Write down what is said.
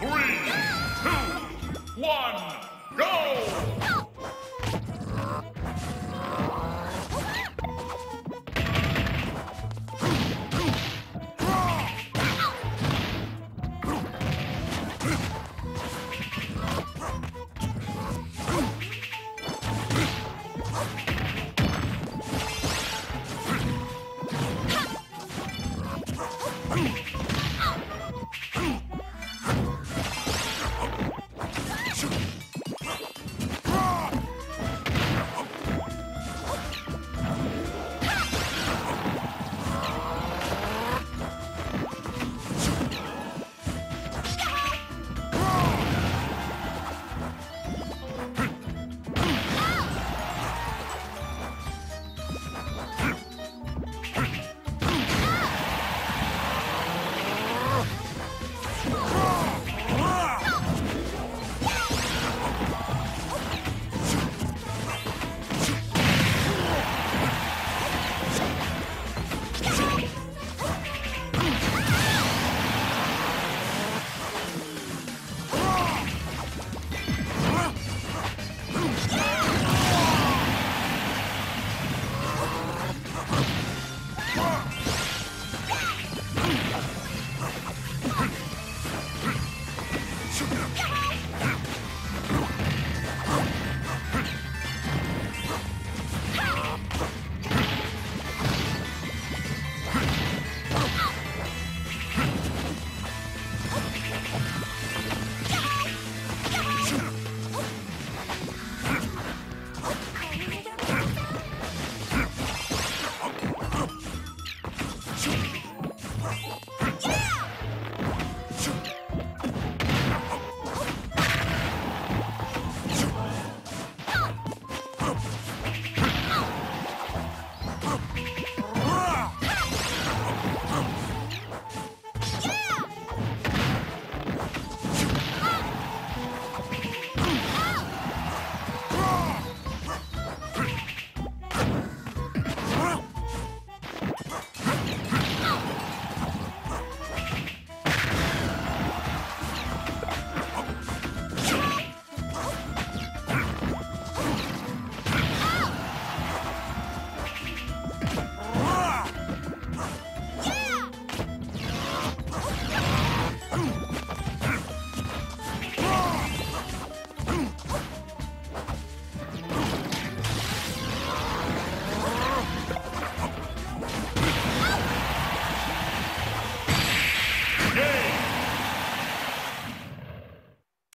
Three, two, one, go! Ooh. Shoot!